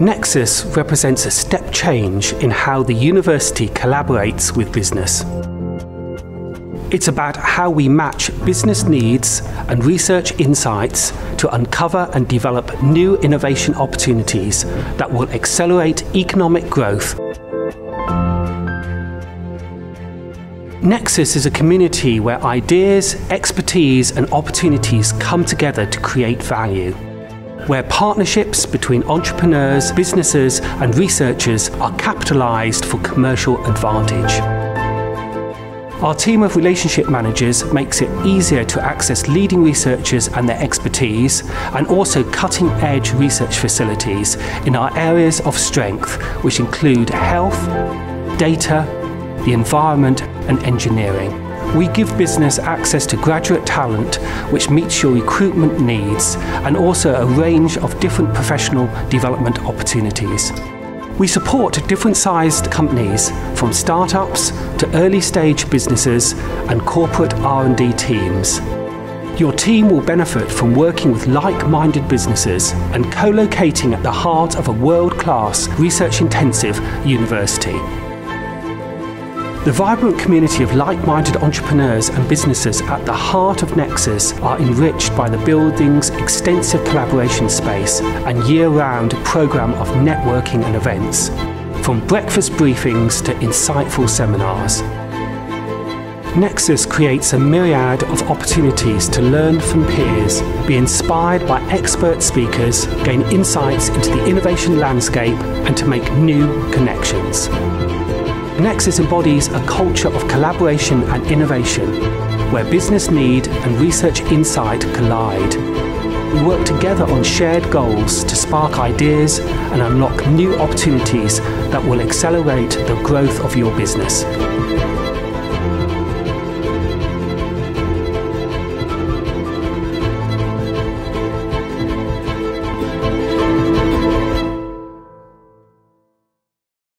Nexus represents a step change in how the university collaborates with business. It's about how we match business needs and research insights to uncover and develop new innovation opportunities that will accelerate economic growth. Nexus is a community where ideas, expertise, and opportunities come together to create value where partnerships between entrepreneurs, businesses, and researchers are capitalised for commercial advantage. Our team of relationship managers makes it easier to access leading researchers and their expertise, and also cutting edge research facilities in our areas of strength, which include health, data, the environment, and engineering. We give business access to graduate talent which meets your recruitment needs and also a range of different professional development opportunities. We support different sized companies from startups to early stage businesses and corporate R&D teams. Your team will benefit from working with like-minded businesses and co-locating at the heart of a world-class research-intensive university. The vibrant community of like-minded entrepreneurs and businesses at the heart of Nexus are enriched by the building's extensive collaboration space and year-round programme of networking and events, from breakfast briefings to insightful seminars. Nexus creates a myriad of opportunities to learn from peers, be inspired by expert speakers, gain insights into the innovation landscape, and to make new connections. Nexus embodies a culture of collaboration and innovation, where business need and research insight collide. We work together on shared goals to spark ideas and unlock new opportunities that will accelerate the growth of your business.